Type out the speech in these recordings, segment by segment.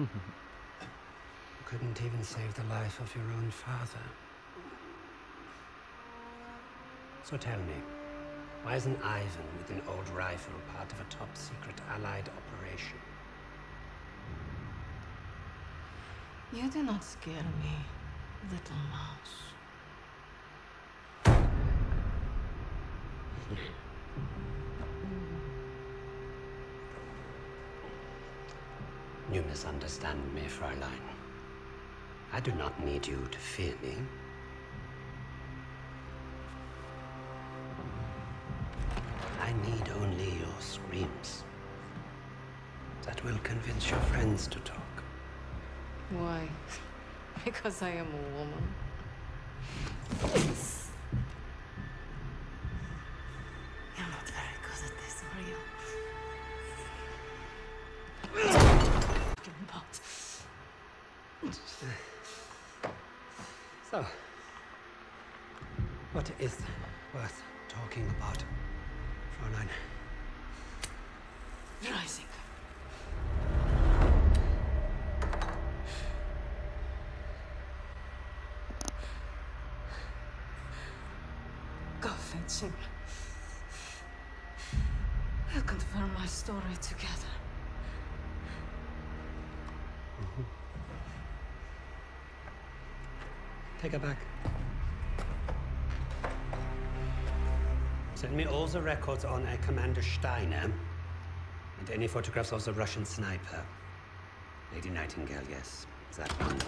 you couldn't even save the life of your own father. So tell me, why isn't Ivan with an old rifle part of a top secret Allied operation? You do not scare me, little mouse. You misunderstand me, Fräulein. I do not need you to fear me. I need only your screams. That will convince your friends to talk. Why? Because I am a woman. story together. Mm-hmm. Take her back. Send me all the records on a Commander Steiner and any photographs of the Russian sniper. Lady Nightingale, yes, that one.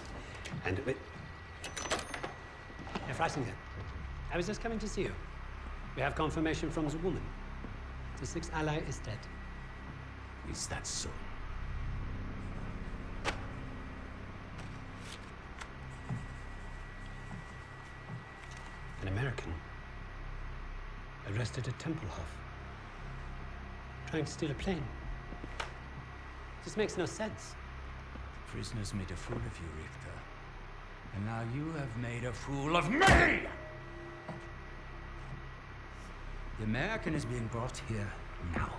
And wait. Herr Freisinger, I was just coming to see you. We have confirmation from the woman. The sixth ally is dead. Is that so? An American arrested at Tempelhof, trying to steal a plane. This makes no sense. The prisoners made a fool of you, Richter. And now you have made a fool of me! The American is being brought here now.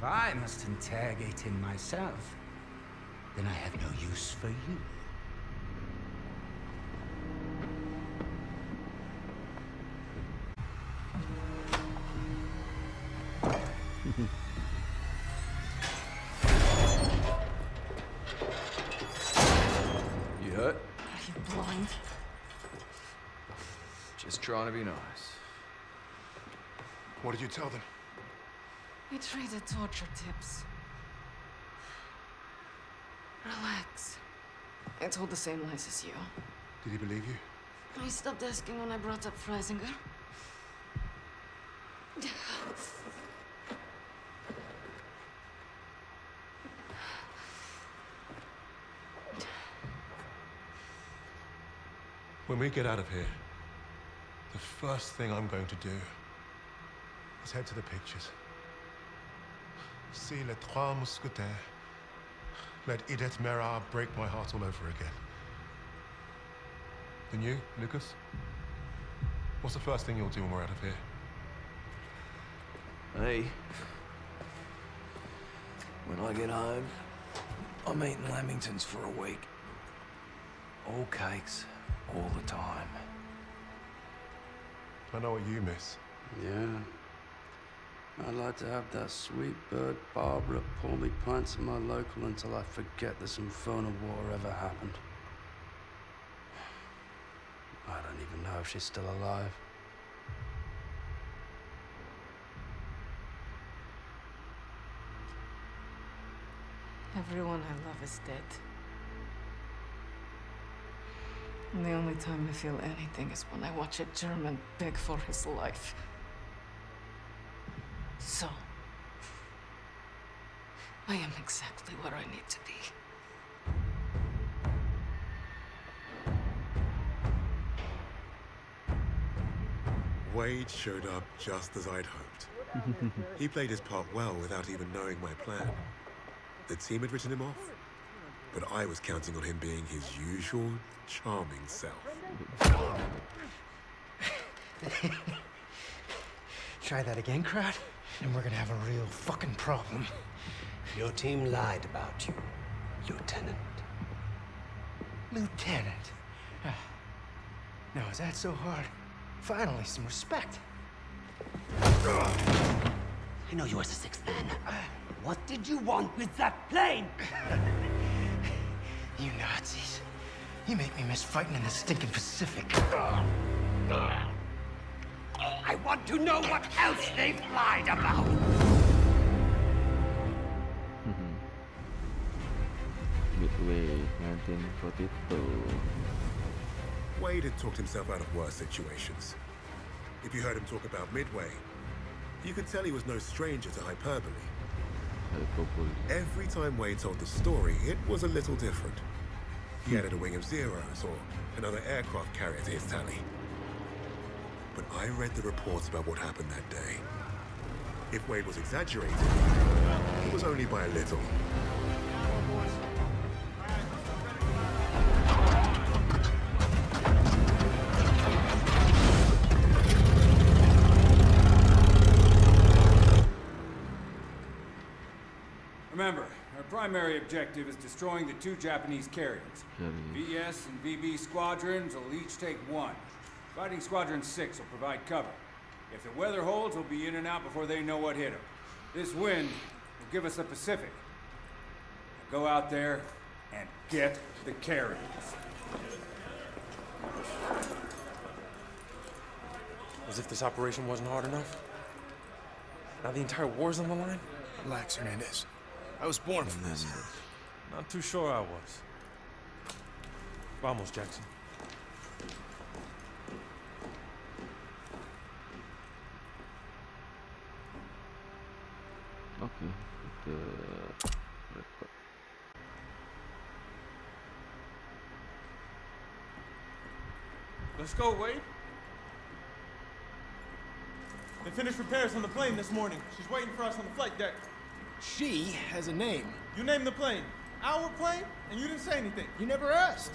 If I must interrogate him myself, then I have no use for you. You hurt? Are you blind? Just trying to be nice. What did you tell them? We traded torture tips. Relax. I told the same lies as you. Did he believe you? I stopped asking when I brought up Freisinger. When we get out of here, the first thing I'm going to do is head to the pictures. See Les Trois Mousquetaires. Let Edith Merard break my heart all over again. Then you, Lucas? What's the first thing you'll do when we're out of here? Hey. When I get home, I'm eating Lamingtons for a week. All cakes, all the time. I know what you miss. Yeah. I'd like to have that sweet bird Barbara pour me pints in my local until I forget this infernal war ever happened. I don't even know if she's still alive. Everyone I love is dead. And the only time I feel anything is when I watch a German beg for his life. So, I am exactly where I need to be. Wade showed up just as I'd hoped. he played his part well without even knowing my plan. The team had written him off, but I was counting on him being his usual charming self. Try that again, crowd, and we're gonna have a real fucking problem. Your team lied about you, Lieutenant. Lieutenant. Ah. Now, is that so hard? Finally, some respect. I know you as the sixth man. What did you want with that plane? You Nazis. You make me miss fighting in the stinking Pacific. I want to know what else they've lied about. Midway 1942 Wade had talked himself out of worse situations. If you heard him talk about Midway, you could tell he was no stranger to hyperbole. Hyperbole. Every time Wade told the story, it was a little different. He added a wing of zeros or another aircraft carrier to his tally. But I read the reports about what happened that day. If Wade was exaggerating, it was only by a little. Remember, our primary objective is destroying the two Japanese carriers. Carriers. VS and VB squadrons will each take one. Fighting Squadron 6 will provide cover. If the weather holds, we'll be in and out before they know what hit them. This wind will give us the Pacific. Now go out there and get the carriers. As if this operation wasn't hard enough. Now the entire war's on the line? Relax, Hernandez. I was born for this. Not too sure I was. Vamos, Jackson. Record. Let's go, Wade. They finished repairs on the plane this morning. She's waiting for us on the flight deck. She has a name. You named the plane. Our plane? And you didn't say anything. You never asked.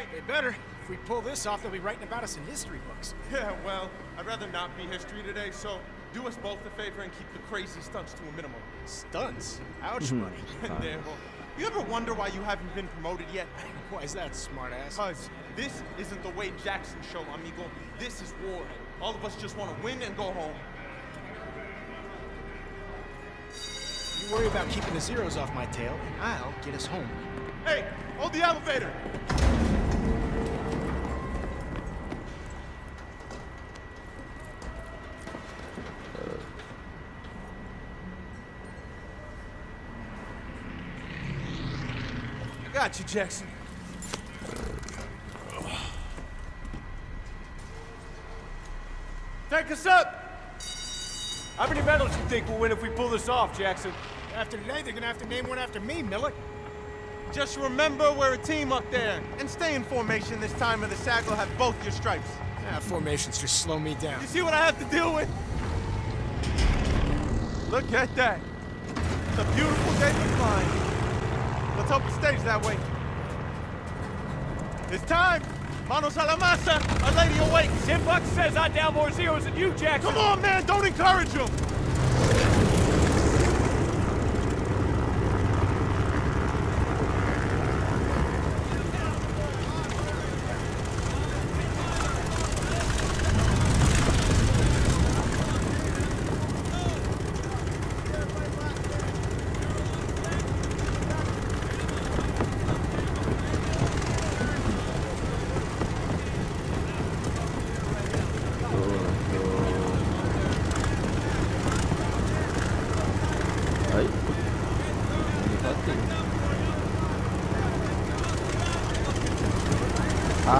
Right? They better. If we pull this off, they'll be writing about us in history books. Yeah, well, I'd rather not be history today, so do us both a favor and keep the crazy stunts to a minimum. Stunts? Ouch, hmm. buddy. Pendejo. You ever wonder why you haven't been promoted yet? Why is that, smartass? Because this isn't the Wade Jackson show, amigo. This is war. All of us just want to win and go home. You worry about keeping the zeros off my tail, and I'll get us home. Hey, hold the elevator! Got you, Jackson. Take us up! How many medals do you think we'll win if we pull this off, Jackson? After today, they're gonna have to name one after me, Miller. Just remember we're a team up there. And stay in formation this time or the SAG will have both your stripes. Ah, formations just slow me down. You see what I have to deal with? Look at that. It's a beautiful day for flying. Let's hope it stays that way. It's time. Manos a la masa. Our lady awakes. Ten bucks says I down more zeros than you, Jackson. Come on, man. Don't encourage him.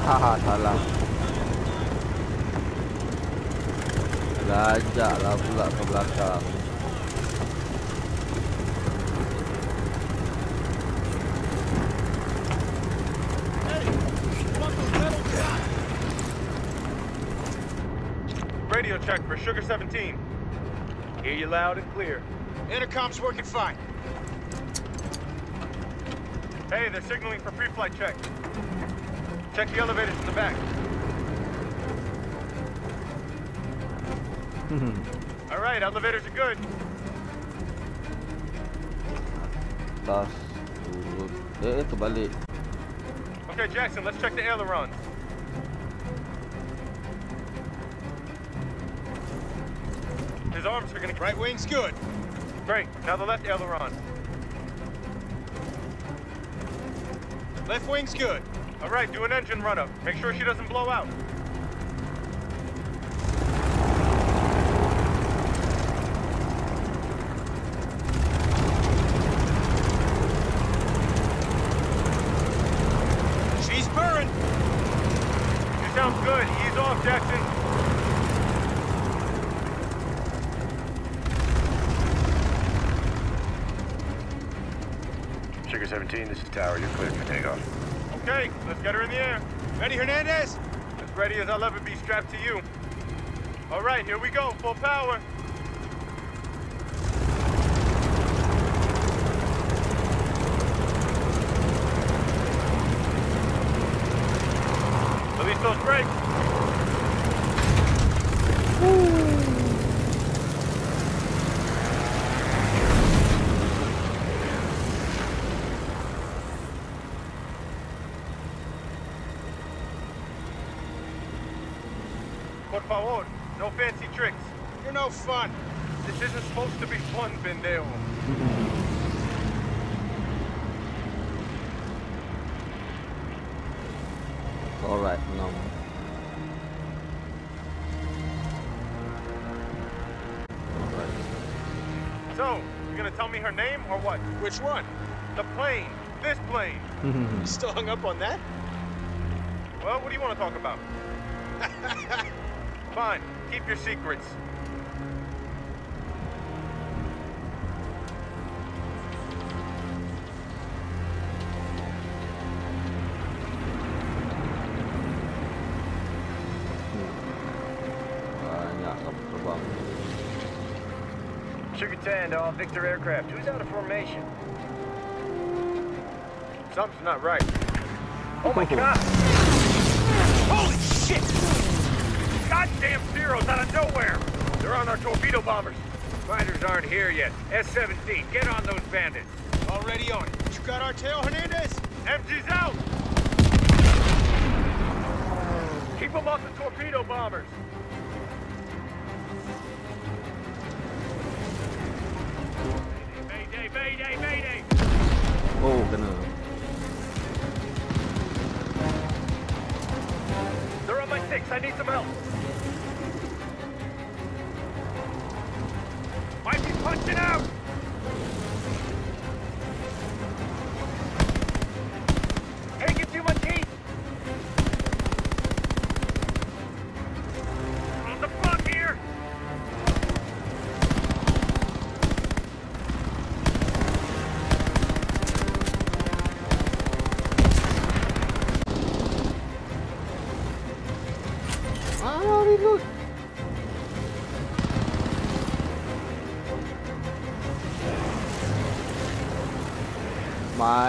Hahaha, salah. Lajak lah pula ke belakang. Radio check for Sugar 17. Hear you loud and clear. Intercom's working fine. Hey, they're signaling for pre-flight check. Check the elevators in the back. All right, elevators are good. Atas, turun. Eh, terbalik. Okay, Jackson, let's check the ailerons. His arms are gonna... Right wing's good. Great, now the left aileron. Left wing's good. All right, do an engine run-up. Make sure she doesn't blow out. She's purring. You sound good. Ease off, Jackson. Sugar 17, this is Tower. You're cleared for takeoff. Okay, let's get her in the air. Ready, Hernandez? As ready as I'll ever be strapped to you. All right, here we go. Full power. Release those brakes. Por favor, no fancy tricks. You're no fun. This isn't supposed to be fun, pendejo. Alright, no. Alright. So, you gonna tell me her name or what? Which one? The plane. This plane. You still hung up on that? Well, what do you want to talk about? Fine. Keep your secrets. Sugar 10 to all Victor aircraft. Who's out of formation? Something's not right. Oh my god! Holy shit! Goddamn Zeros out of nowhere! They're on our torpedo bombers. Fighters aren't here yet. S-17, get on those bandits. Already on it. You got our tail, Hernandez? MG's out! Keep them off the torpedo bombers. Oh, kena. They're on my six. I need some help.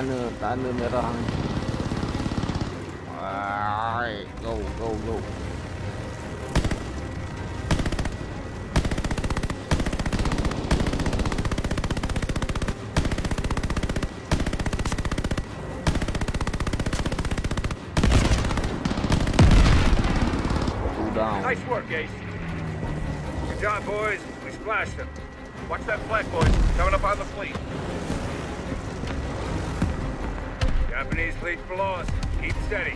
Mana tanda merah ni? Alright, go, go, go. Nice work, Ace. Good job, boys. We splashed them. Watch that flag, boys. Coming up on the fleet. Japanese fleet's below us. Keep steady.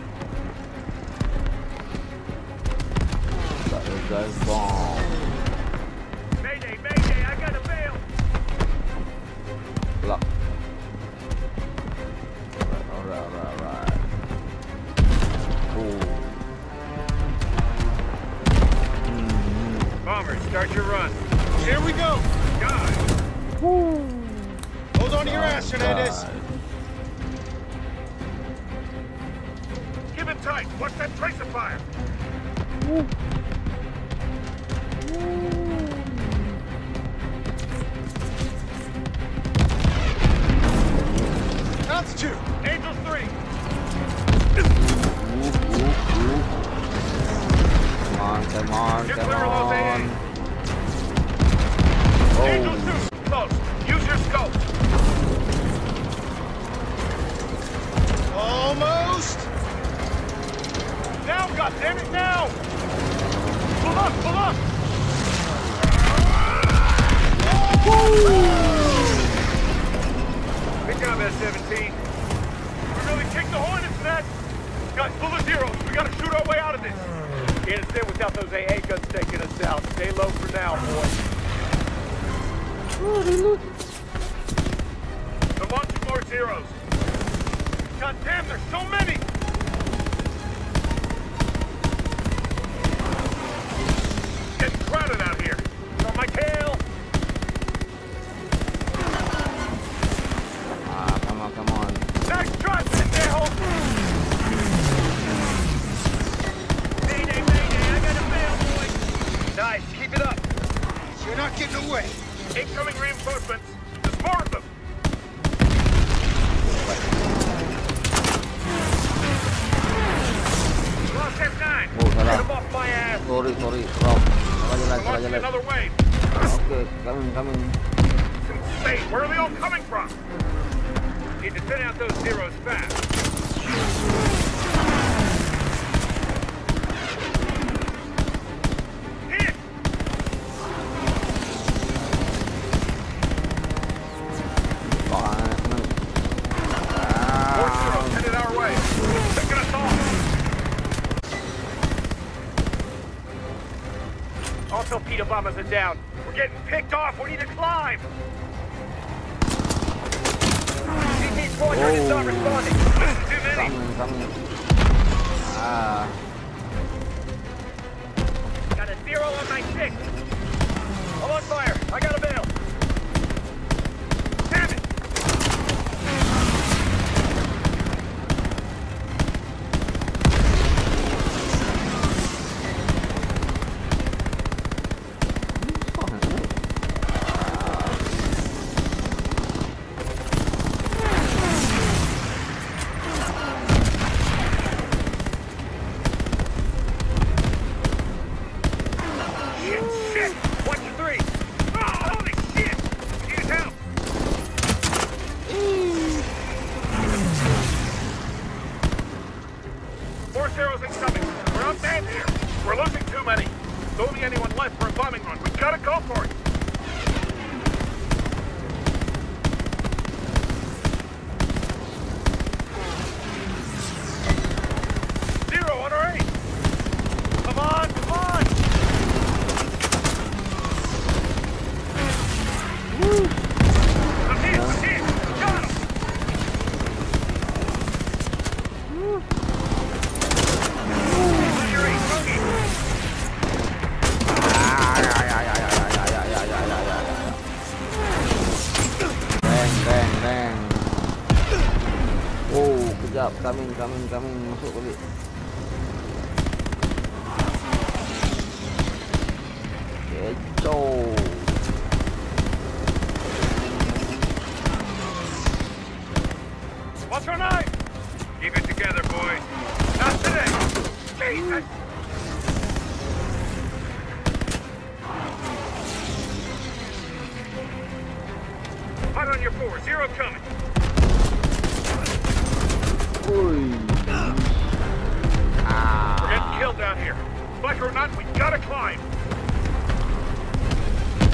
Tak ada bomb. Mayday, mayday, I got a bail. Lock. Alright, alright, alright. Bombers, start your run. Here we go. God. Hold on to your ass, Hernandez. Tight. Watch that tracer fire. Altitude. All torpedo bombers are down. We're getting picked off. We need to climb. VT squadron is not responding. Too many. Coming, coming. Ah, Got a zero on my six. I'm on fire. I got a bail. Coming, coming, coming. Masuk balik. Kecoh. What's our nine? Keep it together, boys. Not today. Jesus! Hot on your four. Zero coming. Ui. We're getting killed down here. Like or not, we gotta climb.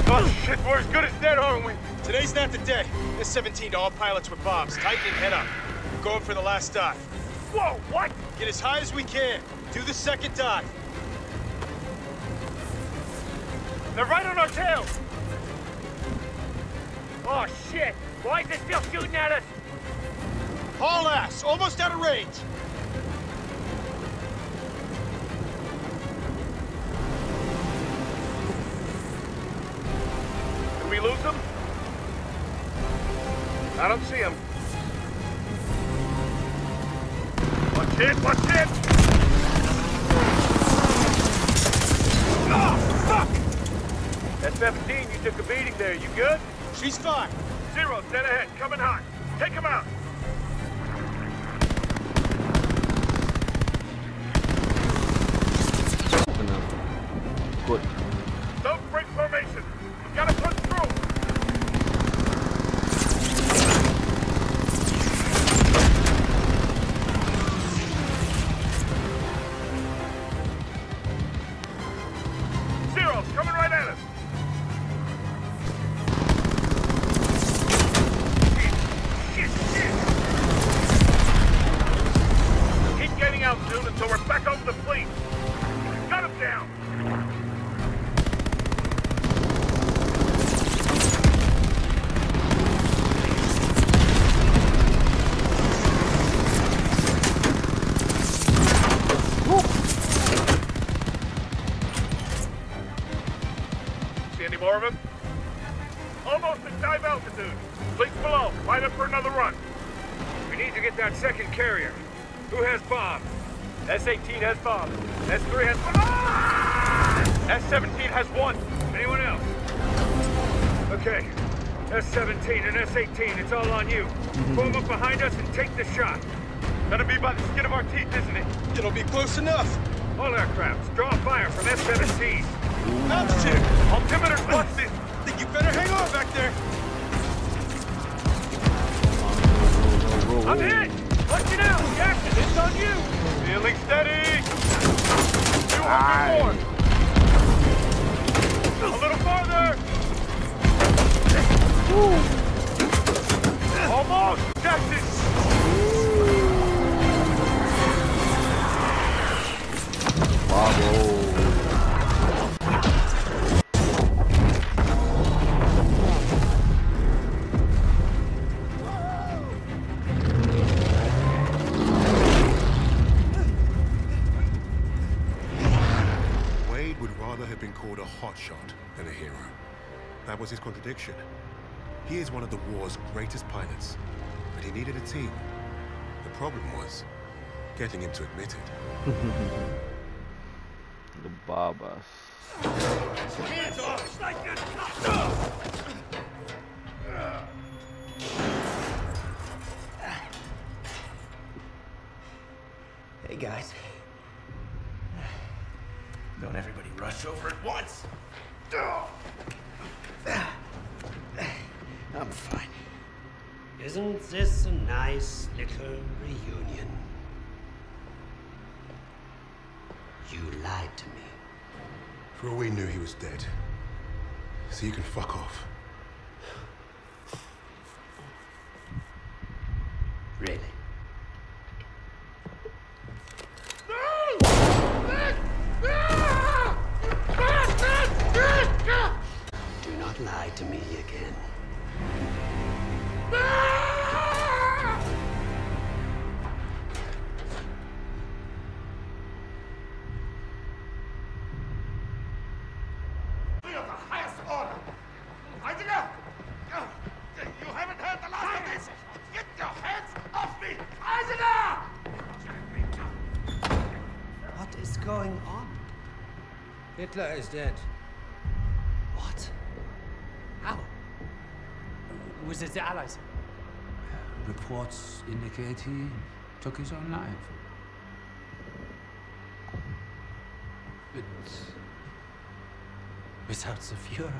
Oh shit, we're as good as dead, aren't we? Today's not the day. This 17 to all pilots with bombs. Tighten and head up. We're going for the last dive. Whoa, what? Get as high as we can. Do the second dive. They're right on our tails. Oh shit! Why is it still shooting at us? Haul ass. Almost out of range. Did we lose them? I don't see them. Watch it, watch it! Oh, fuck! That's 17, you took a beating there. You good? She's fine. Zero, dead ahead, coming hot. Take him out. Behind us and take the shot. Gonna be by the skin of our teeth, isn't it? It'll be close enough. All aircrafts, draw fire from S-17. Altitude! Altimeter's busted! Think you better hang on back there. I'm hit! Watch it out! Jackson, it's on you! Feeling steady! 200 more! A little farther! Almost! Wade would rather have been called a hotshot than a hero. That was his contradiction. He is one of the war's greatest pilots, but he needed a team. The problem was getting him to admit it. The Barbas. Hands off! Hey, guys. Don't everybody rush over at once. I'm fine. Isn't this a nice little reunion? You lied to me. For all we knew, he was dead. So you can fuck off. Really? Do not lie to me again. Dead. What? How? Was it the Allies? Reports indicate he took his own life. But without the Fuhrer,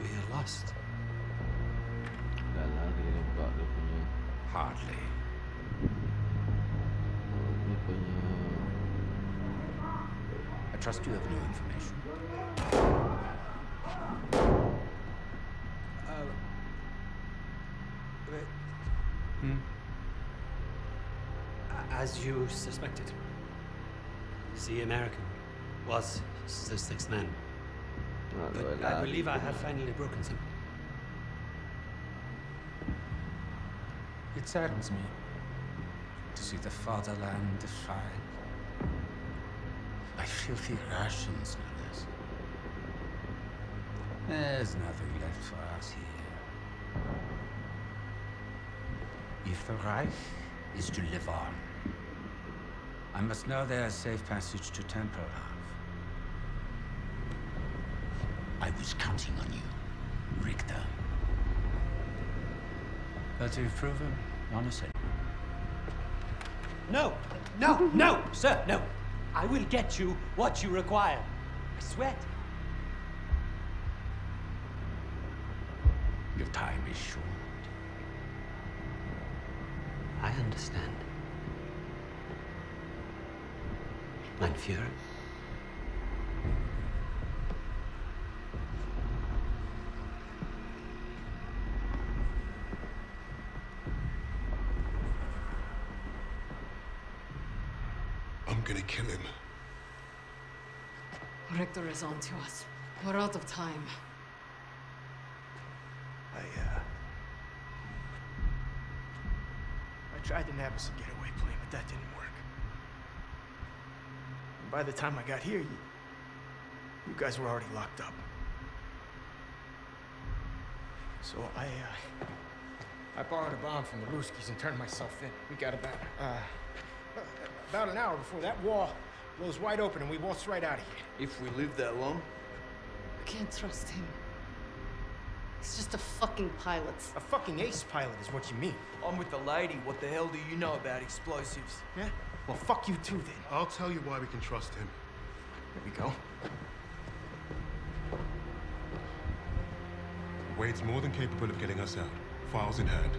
we are lost. Dah lah dia nampak dia punya hardly. Dia punya I trust you have new information. Uh, Hmm? as you suspected, the American was the sixth man. nak But dua I believe I have finally broken some. It saddens me to see the fatherland defiled by filthy Russians, no less. There's nothing left for us here. If the Reich is to live on, I must know there's safe passage to Tempelhof. I was counting on you, Richter. But you've proven innocent. No, no, no, sir, no. I will get you what you require. I swear. Your time is short. I understand. Mein Führer. I'm gonna kill him. Richter is on to us. We're out of time. I, uh... I tried to nab us a getaway plane, but that didn't work. And by the time I got here, you... You guys were already locked up. So I, uh, I borrowed a bomb from the Ruskies and turned myself in. We got about, uh, about an hour before that wall blows wide open and we waltz right out of here. If we live that long? I can't trust him. He's just a fucking pilot. A fucking ace pilot is what you mean. I'm with the lady. What the hell do you know about explosives? Yeah? Well, fuck you too, then. I'll tell you why we can trust him. Here we go. Wade's more than capable of getting us out. Files in hand.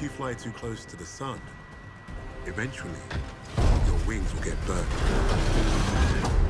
If you fly too close to the sun, eventually, your wings will get burned.